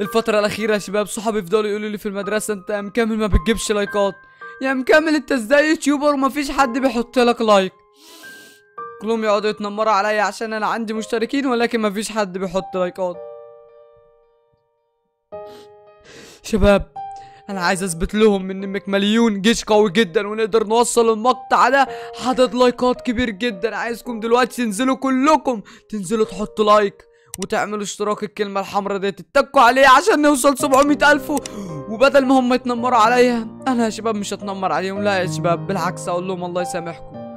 الفترة الأخيرة يا شباب صحابي يفضلوا يقولوا لي في المدرسة أنت يا مكمل ما بتجيبش لايكات. يا مكمل أنت إزاي YouTuber ومفيش حد بيحط لك like؟ كلهم يقعدوا يتنمروا عليا عشان أنا عندي مشتركين ولكن مفيش حد بيحط لايكات. شباب أنا عايز أثبت لهم إن مكمليون جيش قوي جدا ونقدر نوصل المقطع ده. عدد لايكات كبير جدا. عايزكم دلوقتي تنزلوا كلكم تنزلوا تحطوا like. وتعملوا اشتراك الكلمة الحمراء دي تتكوا عليه عشان نوصل 700 ألف. وبدل ما هم يتنمروا عليا أنا يا شباب مش هتنمر عليهم لا يا شباب بالعكس أقول لهم الله يسامحكم.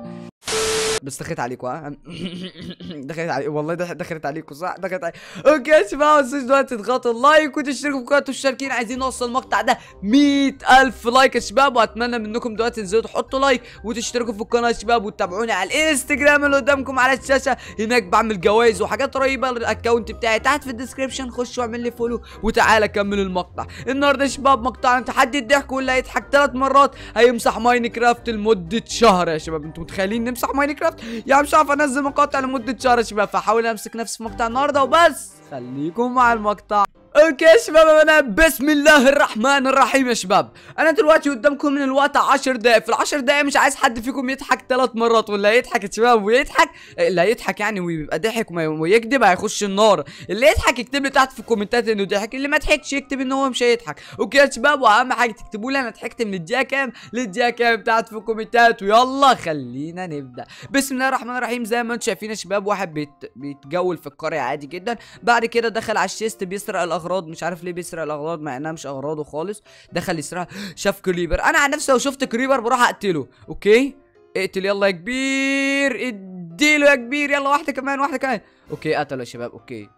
بس دخلت عليكم ها؟ دخلت علي والله دخ- دخلت عليكم صح؟ دخلت علي okay يا شباب ما تنسوش دلوقتي تضغطوا ال like وتشتركوا في قناه المشتركين عايزين نوصل المقطع ده 100000 like يا شباب وأتمنى منكم دلوقتي تنزلوا تحطوا like وتشتركوا في القناة يا شباب وتتابعوني على الإنستجرام اللي قدامكم على الشاشة. هناك بعمل جوائز وحاجات رهيبه ال account بتاعي تحت في ال description خش واعمل لي follow وتعالى كمل المقطع. النهارده يا شباب مقطعنا تحدي الضحك واللي هيضحك ثلاث مرات هيمسح ماينكرافت لمدة شهر يا شباب. أنتوا متخيلين نمسح ماينكرافت؟ يا مش عارف انزل مقاطع لمدة شهر شباب فحاول امسك نفسي في مقطع النهارده وبس. خليكم مع المقطع. okay يا شباب أنا بسم الله الرحمن الرحيم يا شباب. أنا دلوقتي قدامكم من الوقت 10 دقايق. في العشر دقايق مش عايز حد فيكم يضحك ثلاث مرات ولا يضحك يا شباب ويضحك اللي هيضحك يعني ويبقى ضحك ويكذب هيخش النار. اللي يضحك يكتب لي تحت في الكومنتات إنه ضحك اللي ما ضحكش يكتب إن هو مش هيضحك. okay يا شباب وأهم حاجة تكتبوا لي أنا ضحكت من الدقيقة كام للدقيقة كام تحت في الكومنتات. ويلا خلينا نبدأ. بسم الله الرحمن الرحيم. زي ما أنتم شايفين يا شباب واحد بيت... بيتجول في القرية عادي جدا. بعد كده دخل على ال chest بيسرق الأغراض مش عارف ليه بيسرق الأغراض مع إنها مش أغراضه خالص. دخل يسرقها شاف creeper أنا عن نفسي لو شفت كريبر بروح أقتله. okay؟ اقتل يلا يا كبير. اديله يا كبير. يلا واحدة كمان واحدة كمان. okay قتله يا شباب. okay.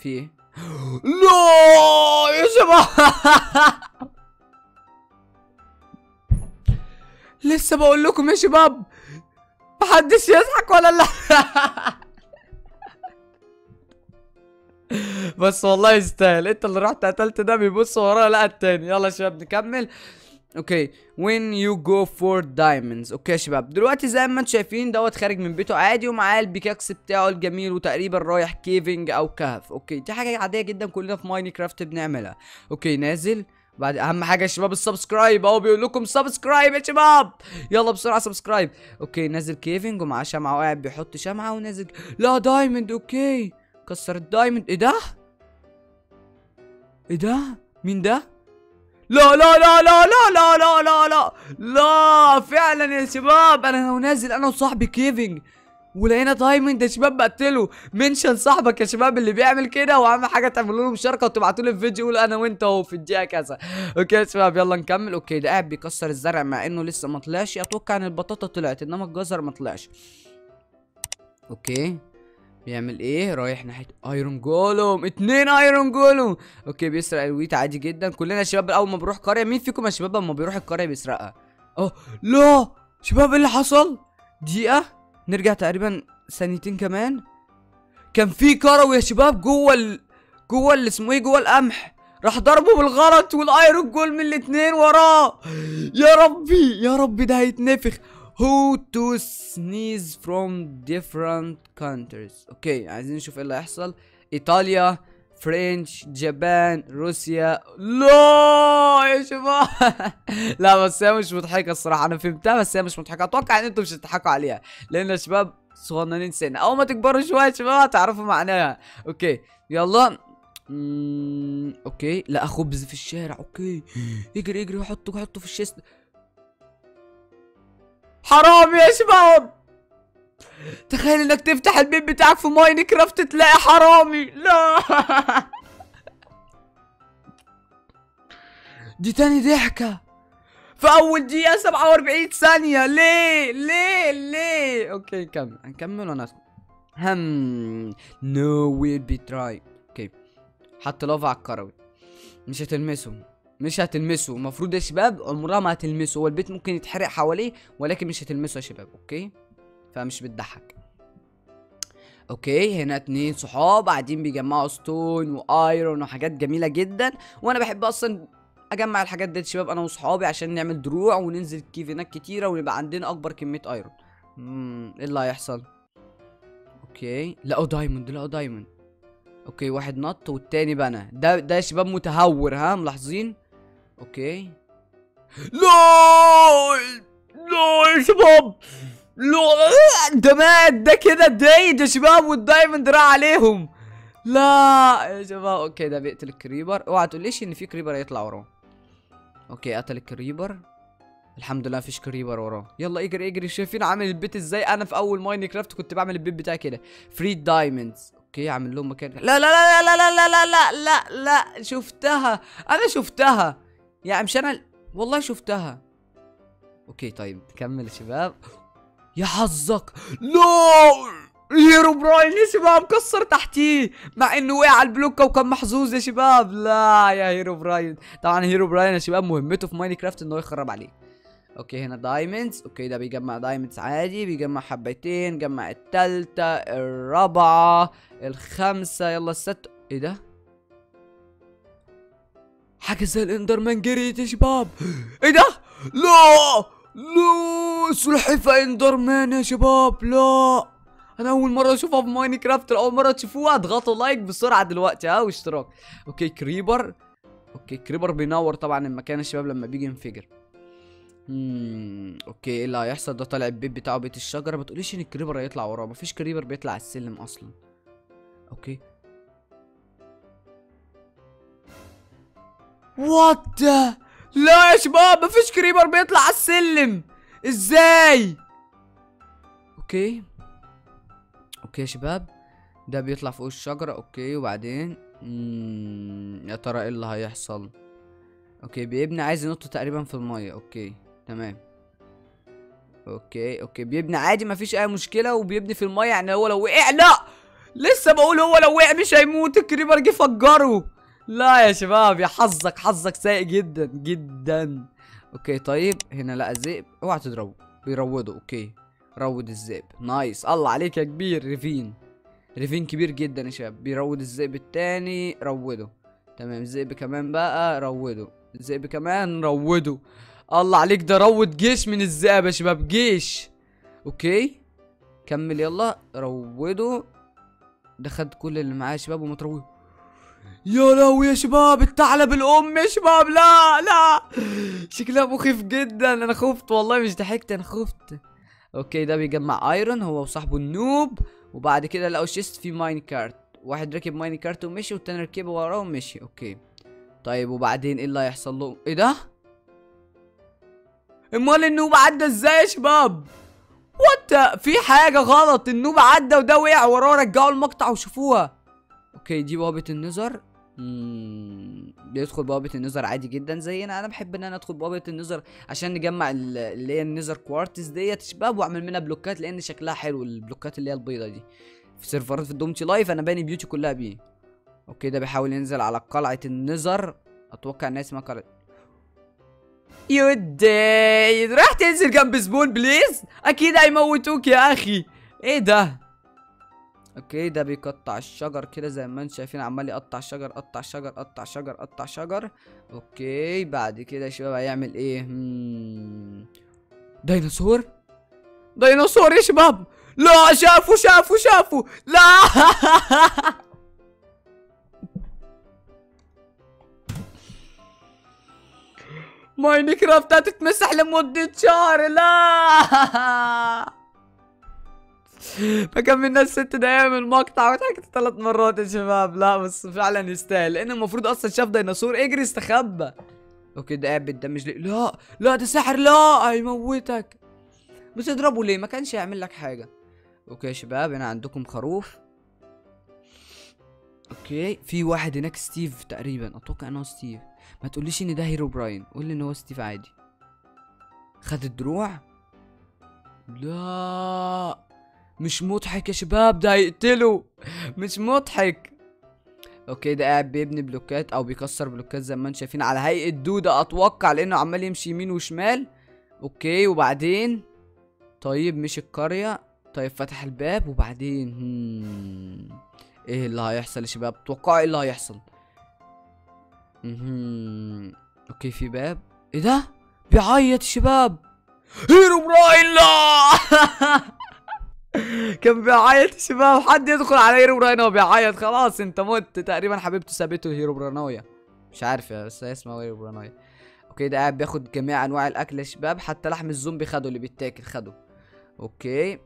في إيه؟ لا! يا شباب! لسه بقول لكم يا شباب محدش يضحك ولا لا. بس والله يستاهل. انت اللي رحت قتلت ده بيبص وراه لقى التاني. يلا يا شباب نكمل. okay. When you go for diamonds. okay يا شباب. دلوقتي زي ما أنتم شايفين دوت خارج من بيته عادي ومعاه ال pickaxe بتاعه الجميل وتقريبا رايح caving أو كهف. okay. دي حاجة عادية جدا كلنا في ماينكرافت بنعملها. okay. نازل. بعد أهم حاجة يا شباب ال subscribe. أهو بيقول لكم subscribe يا شباب. يلا بسرعة subscribe. okay. نازل caving ومعاه شمعة وقاعد بيحط شمعة ونازل. لا diamond. okay. كسر ال diamond إيه ده؟ إيه ده؟ مين ده؟ لا لا لا لا لا لا لا لا لا. لا فعلا يا شباب. أنا لو نازل أنا وصاحبي caving ولقينا diamond يا شباب بقتله. mention صاحبك يا شباب اللي بيعمل كده وأهم حاجة تعملوا له مشاركه وتبعتوا لي الفيديو يقول أنا وأنت أهو في الدقيقه كذا. okay يا شباب يلا نكمل. okay ده قاعد بيكسر الزرع مع إنه لسه ما طلعش. أتوقع إن البطاطا طلعت إنما الجزر ما طلعش. okay. بيعمل إيه؟ رايح ناحية iron golem اتنين iron golem okay بيسرق ال wheat عادي جدا. كلنا يا شباب أول ما بنروح قرية. مين فيكم يا شباب لما بيروح القرية بيسرقها؟ آه لا. شباب إيه اللي حصل؟ دقيقة. نرجع تقريبا ثانيتين كمان. كان في قروي يا شباب جوه ال... جوه اللي اسمه إيه؟ جوه القمح. راح ضربه بالغلط وال iron golem الاتنين وراه. يا ربي يا ربي ده هيتنفخ. How to sneeze from different countries. okay عايزين نشوف إيه اللي هيحصل. إيطاليا French Japan روسيا لا يا شباب. لا بس هي مش مضحكة الصراحة. أنا فهمتها بس هي مش مضحكة. أتوقع إن أنتم مش هتضحكوا عليها. لأن شباب صغننين سنة. أول ما تكبروا شوية يا شباب هتعرفوا معناها. okay يلا. مم، okay. لا خبز في الشارع. okay. اجري اجري حطه حطه في ال chest. حرام يا شباب. تخيل إنك تفتح البيت بتاعك في ماينكرافت تلاقي حرامي. لا. دي تاني ضحكة. في أول دقيقة 47 ثانية. ليه؟ ليه؟ ليه؟ okay نكمل هنكمل وأنا هم. نو ويل بي تراي أوكي. حط لافا على الكروي. مش هتلمسه مش هتلمسه. المفروض يا شباب عمرها ما هتلمسه. هو البيت ممكن يتحرق حواليه ولكن مش هتلمسه يا شباب أوكي؟ فمش بتضحك. أوكي هنا اتنين صحاب قاعدين بيجمعوا ستون وآيرون وحاجات جميلة جدا. وأنا بحب أصلا أجمع الحاجات دي شباب أنا وصحابي عشان نعمل دروع وننزل كيفينات كتيرة ونبقى عندنا أكبر كمية آيرون. امم إيه اللي هيحصل؟ okay لقوا diamond لقوا diamond. okay واحد نط والتاني بنى. ده ده شباب متهور ها؟ ملاحظين؟ okay لا لا يا شباب لا ده مات ده كده dead يا شباب وال diamond راح عليهم لا يا شباب okay ده بيقتل ال creeper اوعى تقوليش ان في creeper هيطلع وراه okay قتل ال creeper الحمد لله مفيش creeper وراه يلا اجري اجري شايفين عامل البيت إزاي أنا في اول ماينكرافت كنت بعمل البيت بتاعي كده free diamonds okay عامل لهم مكان لا لا لا لا لا لا لا لا لا شفتها أنا شفتها يعني مش أنا والله شفتها. okay طيب كمل يا شباب. يا حظك. لا Herobrine يا شباب كسر تحتيه مع إنه وقع على البلوكه وكان محظوظ يا شباب. لا يا Herobrine. طبعا Herobrine يا شباب مهمته في Minecraft إنه يخرب عليه. okay هنا diamonds okay ده بيجمع diamonds عادي بيجمع حبتين جمع التالتة الرابعة الخامسة يلا الست. إيه ده؟ حاجة زي ال Enderman جريت يا شباب إيه ده؟ لا! لا! سلحفاة Enderman يا شباب لا! أنا اول مرة اشوفها في Minecraft اول مرة تشوفوها اضغطوا like بسرعة دلوقتي ها واشتراك. Okay creeper. Okay creeper بينور طبعا المكان يا شباب لما بيجي ينفجر. امم okay إيه اللي هيحصل؟ ده طالع البيت بتاعه بيت الشجرة. ما تقوليش إن ال creeper هيطلع وراه. مفيش creeper بيطلع السلم أصلا. Okay. What لا يا شباب مفيش creeper بيطلع على السلم. إزاي؟ Okay. Okay يا شباب. ده بيطلع فوق الشجرة. Okay وبعدين؟ مم... يا ترى إيه اللي هيحصل؟ Okay بيبني عايز ينط تقريبا في المية. Okay تمام. Okay okay بيبني عادي مفيش أي مشكلة وبيبني في المية. يعني هو لو وقع لا! لسه بقول هو لو وقع مش هيموت. ال creeper جه فجره. لا يا شباب يا حظك حظك سيء جدا جدا. Okay طيب هنا لقى ذئب اوعى تضربه. بيروضه. Okay. روض الذئب. Nice. الله عليك يا كبير ريفين. ريفين كبير جدا يا شباب. بيروض الذئب التاني روضه. تمام. ذئب كمان بقى روضه. ذئب كمان روضه. الله عليك ده روض جيش من الذئب يا شباب جيش. Okay. كمل يلا. روضه. ده خد كل اللي معاه يا شباب ومتروض يا لهوي يا شباب الثعلب الأم يا شباب لا لا. شكلها مخيف جدا أنا خفت والله مش ضحكت أنا خفت. Okay ده بيجمع iron هو وصاحبه ال noob وبعد كده لقوا chest في minecart واحد ركب minecart ومشي والتاني ركبه وراه ومشي. Okay. طيب وبعدين إيه اللي هيحصل له؟ إيه ده؟ أمال ال noob عدى إزاي يا شباب؟ What في حاجة غلط ال noob عدى وده وقع وراه رجعوا المقطع وشوفوها. Okay دي بوابة ال Nether. بيدخل بوابة النظر عادي جدا زينا. أنا بحب إن أنا أدخل بوابة النظر عشان نجمع ال- اللي هي النظر كوارتز ديت. شباب وأعمل منها بلوكات لأن شكلها حلو البلوكات اللي هي البيضة دي. في سيرفرات في الدومتي لايف أنا باني بيوتي كلها بيه. أوكي ده بيحاول ينزل على قلعة النظر. أتوقع إن اسمها قلعة. يودي راح تنزل جنب زبون بليز؟ أكيد هيموتوك يا أخي. إيه ده؟ Okay ده بيقطع الشجر كده زي ما أنتم شايفين عمال يقطع شجر قطع شجر قطع شجر قطع شجر. Okay بعد كده يا شباب هيعمل إيه؟ مم. ديناصور؟ ديناصور يا شباب! لا شافوا شافوا شافوا! لا! Minecraft هتتمسح لمدة شهر لا! فكملنا الست دقايق من المقطع وضحكت ثلاث مرات يا شباب. لا بس فعلا يستاهل لأن المفروض أصلا شاف ديناصور اجري استخبى okay ده قاعد بيتدمج ليه؟ لا لا ده ساحر لا هيموتك بس اضربه ليه؟ ما كانش يعمل لك حاجة. Okay يا شباب هنا عندكم خروف. Okay في واحد هناك Steve تقريبا. أتوقع انه Steve. ما تقوليش إن ده Herobrine. قول لي إن هو Steve عادي. خد الدروع. لا. مش مضحك يا شباب ده هيقتله مش مضحك. Okay ده قاعد بيبني بلوكات أو بيكسر بلوكات زي ما أنتم شايفين على هيئة دودة. أتوقع لأنه عمال يمشي يمين وشمال. Okay وبعدين؟ طيب مش القرية. طيب فتح الباب وبعدين. إيه اللي هيحصل يا شباب؟ توقعوا إيه اللي هيحصل. Okay في باب. إيه ده؟ بيعيط يا شباب. Herobrine لا كان بيعيط شباب حد يدخل على Herobrine وهو بيعيط خلاص انت مت. تقريبا حبيبته سابته هيرو برانويا. مش عارف بس هي اسمها هيرو برانويا. Okay ده قاعد بياخد جميع أنواع الأكل يا شباب. حتى لحم الزومبي خده اللي بيتاكل خده. Okay.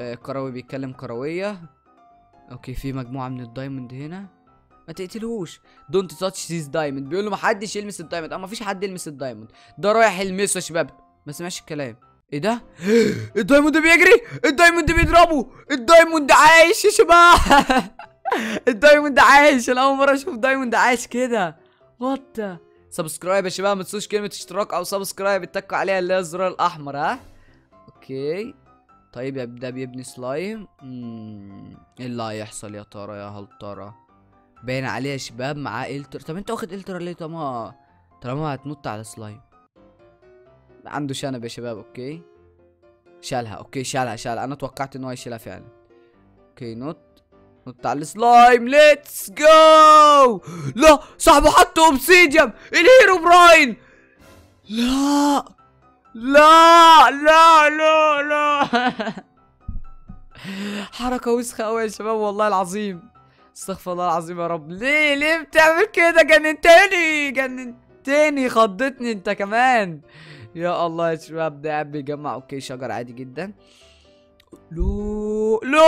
آه كوري بيتكلم كورية. Okay في مجموعة من ال diamond هنا. ما تقتلهوش. Don't touch this diamond بيقول له ما حدش يلمس ال diamond. اما مفيش حد يلمس ال diamond. ده رايح يلمسه يا شباب. ما سمعش الكلام. إيه ده؟ الدايموند بيجري! الدايموند بيضربه! الدايموند عايش يا شباب! الدايموند عايش! أنا أول مرة أشوف diamond عايش كده! What subscribe يا شباب ما تنسوش كلمة اشتراك أو subscribe اتكوا عليها اللي هي الزرار الأحمر ها؟ Okay. طيب يبدا بيبني سلايم. إيه اللي هيحصل يا ترى؟ يا هل ترى؟ باين عليه يا شباب معاه elytra. طب أنت واخد elytra ليه؟ طالما طالما هتنط على سلايم. عنده شنب يا شباب okay؟ شالها okay شالها شالها. أنا توقعت ان هو يشيلها فعلا. Okay نط نط على ال slime. Let's go لا صاحبه حط obsidian ال Herobrine. لا لا لا لا لا. حركة وسخة أوي يا شباب والله العظيم. استغفر الله العظيم يا رب. ليه ليه بتعمل كده؟ جننتني جننتني خضتني أنت كمان. يا الله يا شباب ده قاعد بيجمع okay شجر عادي جدا. لو لو.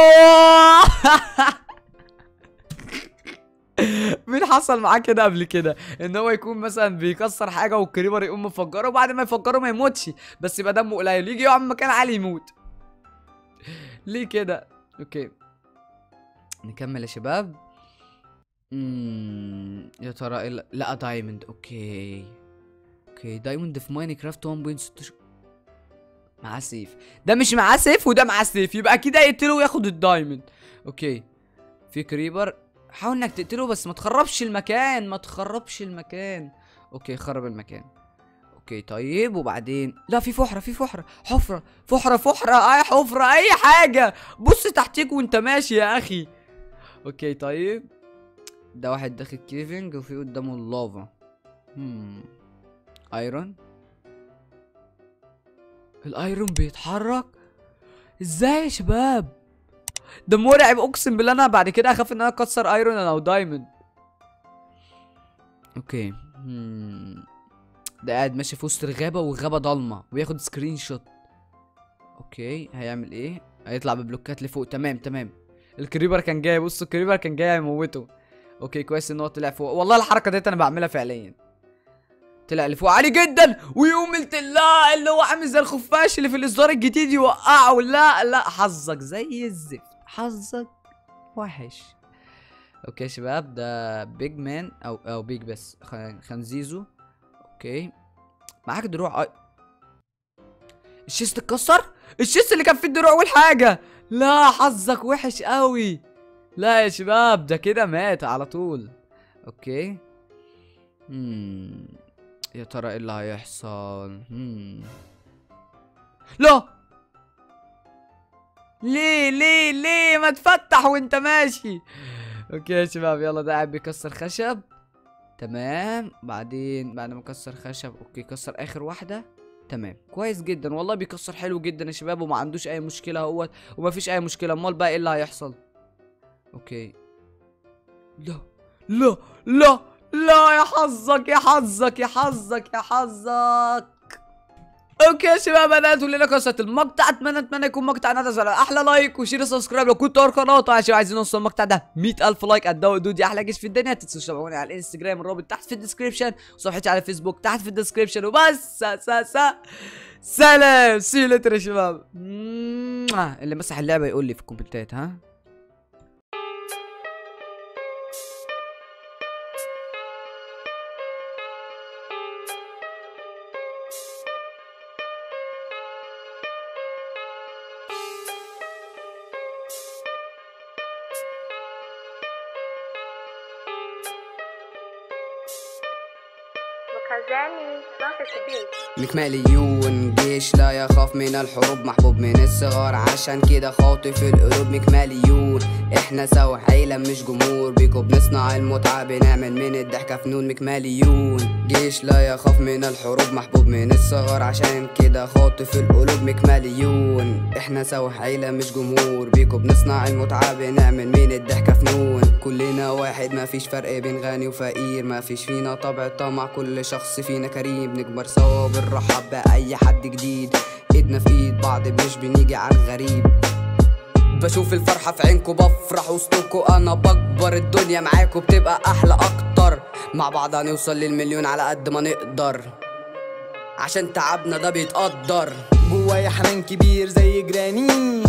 مين حصل معاه كده قبل كده؟ إن هو يكون مثلا بيكسر حاجة وال creeper يقوم مفجره وبعد ما يفجره ما يموتش. بس يبقى دمه قليل. يجي يقع من مكان عالي يموت. ليه كده؟ okay. نكمل يا شباب. امم يا ترى ال- لا diamond. okay. okay. diamond في ماينكرافت 1.6 معاه سيف. ده مش معاه سيف وده معاه سيف. يبقى أكيد هيقتله وياخد ال diamond. okay. في creeper. حاول إنك تقتله بس ما تخربش المكان. ما تخربش المكان. okay خرب المكان. okay طيب وبعدين؟ لا في فحرة في فحرة. حفرة فحرة فحرة. أي حفرة أي حاجة. بص تحتيك وأنت ماشي يا أخي. okay طيب. ده واحد داخل caving وفي قدامه اللافا. هم iron ال iron بيتحرك؟ إزاي يا شباب؟ ده مرعب اقسم بالله أنا بعد كده اخاف ان أنا اكسر iron أو diamond okay. ده قاعد ماشي في وسط الغابة والغابة ضلمة وياخد screenshot. okay. هيعمل إيه؟ هيطلع ببلوكات لفوق. تمام تمام. ال creeper كان جاي. بص ال creeper كان جاي هيموته okay كويس ان هو طلع فوق. والله الحركة ديت أنا بعملها فعليا. طلع لفوق عالي جدا ويقوم لا اللي هو عامل زي الخفاش اللي في الإصدار الجديد يوقعه. لا لا حظك زي الزفت حظك وحش. okay يا شباب ده pigman أو أو pig بس خنزيزو okay. معاك دروع. ال chest اتكسر؟ ال chest اللي كان فيه الدروع اول حاجة لا حظك وحش قوي لا يا شباب ده كده مات على طول. okay. مم. يا ترى إيه اللي هيحصل. لا! ليه ليه ليه؟ ما تفتح وأنت ماشي. okay يا شباب يلا ده قاعد بيكسر خشب. تمام. بعدين بعد ما كسر خشب okay كسر آخر واحدة. تمام. كويس جدا. والله بيكسر حلو جدا يا شباب وما عندوش أي مشكلة هو وما فيش أي مشكلة. أمال بقى إيه اللي هيحصل؟ okay. لا لا لا! لا يا حظك يا حظك يا حظك يا حظك. okay يا شباب أنا هاتوا لنا قصه المقطع. أتمنى أتمنى يكون مقطع نازل على أحلى like و share subscribe لو كنتوا اول قناه عشان عايزين نوصل المقطع ده 100000 like. قدوا دودي أحلى جيش في الدنيا. تنسوش تتابعوني على الإنستجرام الرابط تحت في ال description وصفحتي على الفيسبوك تحت في ال description وبس. سا سا سا سلام. see later يا شباب. اللي مسح اللعبة يقول لي في الكومنتات ها؟ مكماليون جيش لا يخاف من الحروب محبوب من الصغار. عشان كده خاطف القلوب مكماليون إحنا سوا عيلة مش جمهور بيكو بنصنع المتعة بنعمل من الضحكة فنون مكماليون جيش لا يخاف من الحروب محبوب من الصغر عشان كده خاطف القلوب مكماليون إحنا سوا عيلة مش جمهور بيكو بنصنع المتعة بنعمل من الضحكة فنون. كلنا واحد مفيش فرق بين غني وفقير مفيش فينا طبع طمع كل شخص فينا كريم. بنكبر سوا وبنرحب بأي حد جديد. ايدنا في ايد بعض مش بنيجي على الغريب. بشوف الفرحة في عينكو بفرح وسطكو أنا بكبر الدنيا معاكو بتبقى أحلى أكتر. مع بعض هنوصل للمليون على قد ما نقدر. عشان تعبنا ده بيتقدر. جوايا حنان كبير زي جراني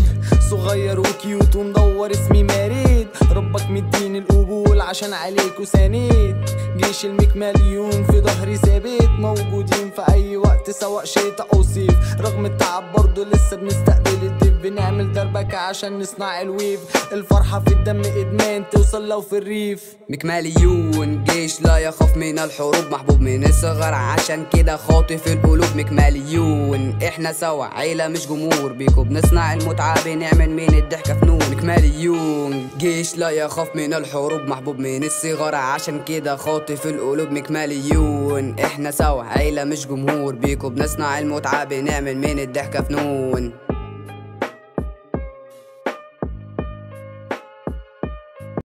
صغير وكيوت ومدور اسمي ماريد ربك مديني القبول عشان عليك وساند جيش المكمليون في ظهري ثابت. موجودين في أي وقت سواء شتاء أو صيف. رغم التعب برضه لسه بنستقبل الضيف بنعمل دربكة عشان نصنع ال wave. الفرحة في الدم إدمان توصل لو في الريف. مكماليون جيش لا يخاف من الحروب محبوب من الصغر. عشان كده خاطف القلوب مكماليون إحنا سوا عيلة مش جمهور. بيكو بنصنع المتعة بنعمل من الضحكة فنون. مكماليون جيش لا يخاف من الحروب محبوب من الصغر. عشان كده خاطف القلوب مكماليون إحنا سوا عيلة مش جمهور. بيكو بنصنع المتعة بنعمل من الضحكة فنون.